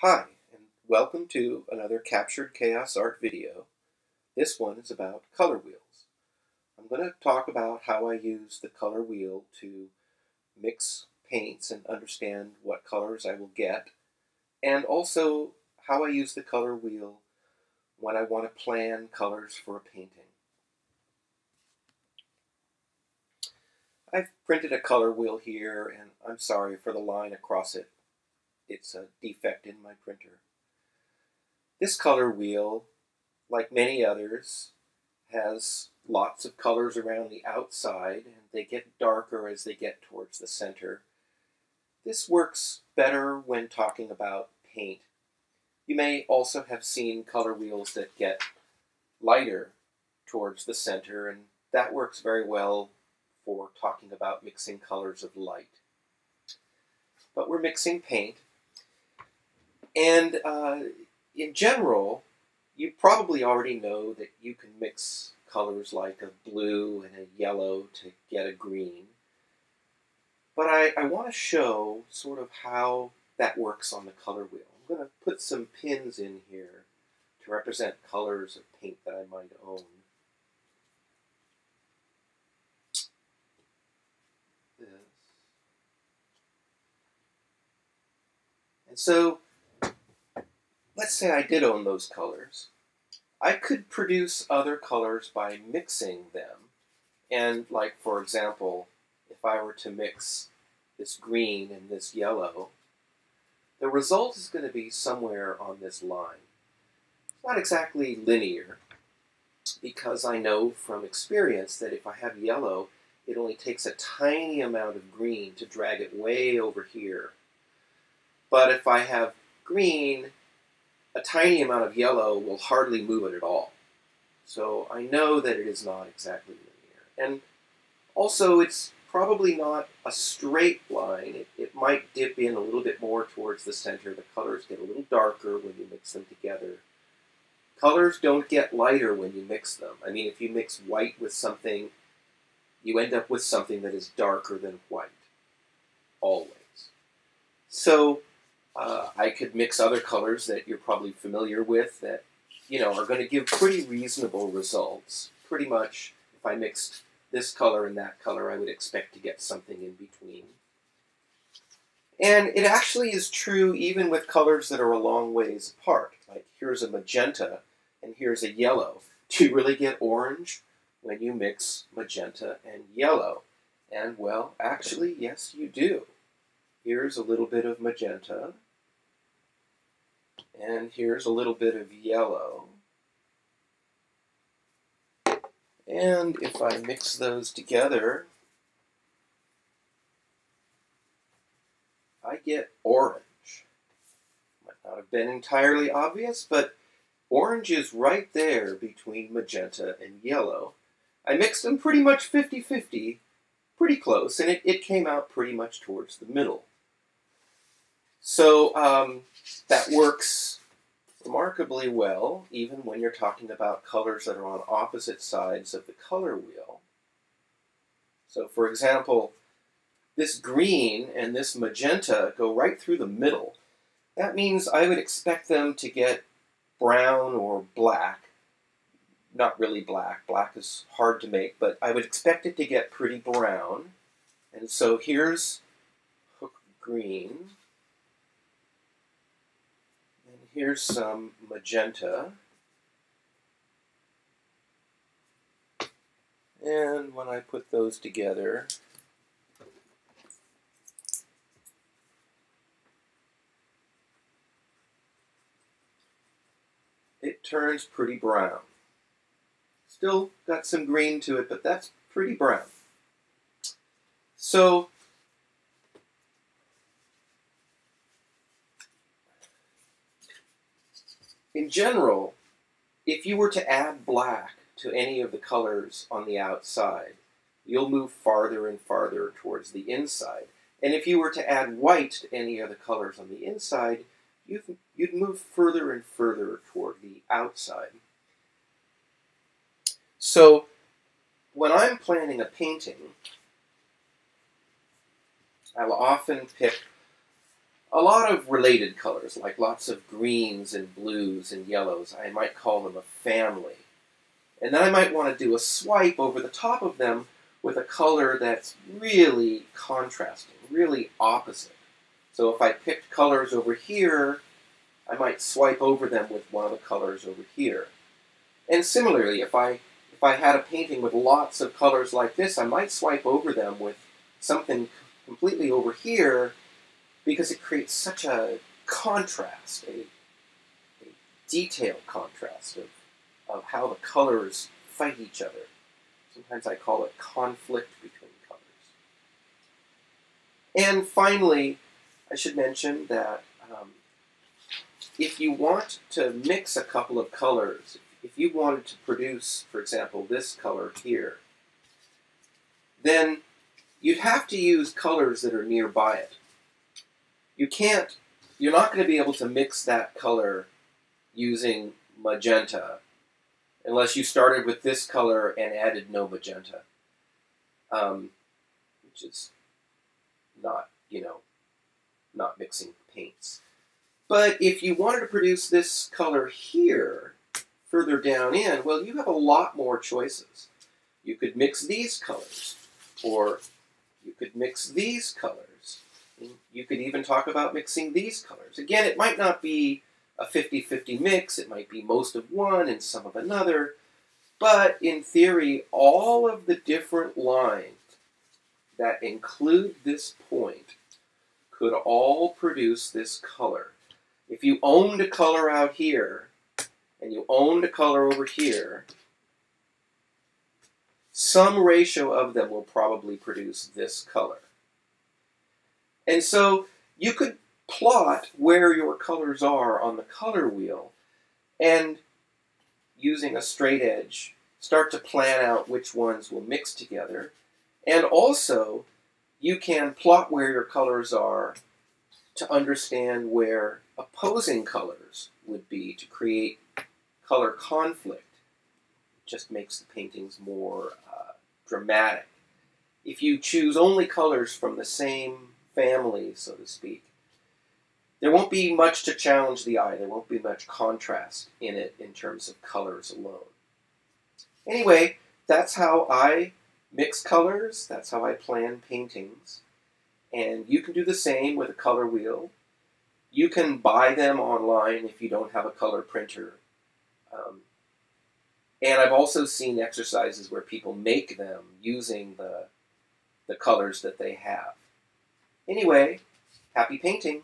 Hi, and welcome to another Captured Chaos Art video. This one is about color wheels. I'm going to talk about how I use the color wheel to mix paints and understand what colors I will get, and also how I use the color wheel when I want to plan colors for a painting. I've printed a color wheel here, and I'm sorry for the line across it it's a defect in my printer. This color wheel, like many others, has lots of colors around the outside, and they get darker as they get towards the center. This works better when talking about paint. You may also have seen color wheels that get lighter towards the center, and that works very well for talking about mixing colors of light. But we're mixing paint, and uh, in general, you probably already know that you can mix colors like a blue and a yellow to get a green. But I, I want to show sort of how that works on the color wheel. I'm going to put some pins in here to represent colors of paint that I might own. This. And so let's say I did own those colors. I could produce other colors by mixing them. And like, for example, if I were to mix this green and this yellow, the result is going to be somewhere on this line. It's not exactly linear, because I know from experience that if I have yellow, it only takes a tiny amount of green to drag it way over here. But if I have green a tiny amount of yellow will hardly move it at all. So I know that it is not exactly linear. And also, it's probably not a straight line. It, it might dip in a little bit more towards the center. The colors get a little darker when you mix them together. Colors don't get lighter when you mix them. I mean, if you mix white with something, you end up with something that is darker than white, always. So uh, I could mix other colors that you're probably familiar with that, you know, are going to give pretty reasonable results. Pretty much, if I mixed this color and that color, I would expect to get something in between. And it actually is true even with colors that are a long ways apart. Like here's a magenta and here's a yellow. Do you really get orange when you mix magenta and yellow? And well, actually, yes, you do. Here's a little bit of magenta and here's a little bit of yellow. And if I mix those together, I get orange. Might not have been entirely obvious, but orange is right there between magenta and yellow. I mixed them pretty much 50-50, pretty close, and it, it came out pretty much towards the middle. So um, that works remarkably well, even when you're talking about colors that are on opposite sides of the color wheel. So for example, this green and this magenta go right through the middle. That means I would expect them to get brown or black. Not really black, black is hard to make, but I would expect it to get pretty brown. And so here's hook green, Here's some magenta. And when I put those together, it turns pretty brown. Still got some green to it, but that's pretty brown. So in general, if you were to add black to any of the colors on the outside, you'll move farther and farther towards the inside. And if you were to add white to any of the colors on the inside, you'd, you'd move further and further toward the outside. So when I'm planning a painting, I'll often pick a lot of related colors, like lots of greens and blues and yellows. I might call them a family. And then I might want to do a swipe over the top of them with a color that's really contrasting, really opposite. So if I picked colors over here, I might swipe over them with one of the colors over here. And similarly, if I if I had a painting with lots of colors like this, I might swipe over them with something completely over here because it creates such a contrast, a, a detailed contrast of, of how the colors fight each other. Sometimes I call it conflict between colors. And finally, I should mention that um, if you want to mix a couple of colors, if you wanted to produce, for example, this color here, then you'd have to use colors that are nearby it. You can't, you're not going to be able to mix that color using magenta unless you started with this color and added no magenta, um, which is not, you know, not mixing paints. But if you wanted to produce this color here, further down in, well, you have a lot more choices. You could mix these colors, or you could mix these colors. You could even talk about mixing these colors. Again, it might not be a 50-50 mix. It might be most of one and some of another. But in theory, all of the different lines that include this point could all produce this color. If you owned a color out here, and you owned a color over here, some ratio of them will probably produce this color. And so you could plot where your colors are on the color wheel and using a straight edge start to plan out which ones will mix together. And also, you can plot where your colors are to understand where opposing colors would be to create color conflict. It just makes the paintings more uh, dramatic. If you choose only colors from the same family, so to speak, there won't be much to challenge the eye. There won't be much contrast in it in terms of colors alone. Anyway, that's how I mix colors. That's how I plan paintings. And you can do the same with a color wheel. You can buy them online if you don't have a color printer. Um, and I've also seen exercises where people make them using the, the colors that they have. Anyway, happy painting!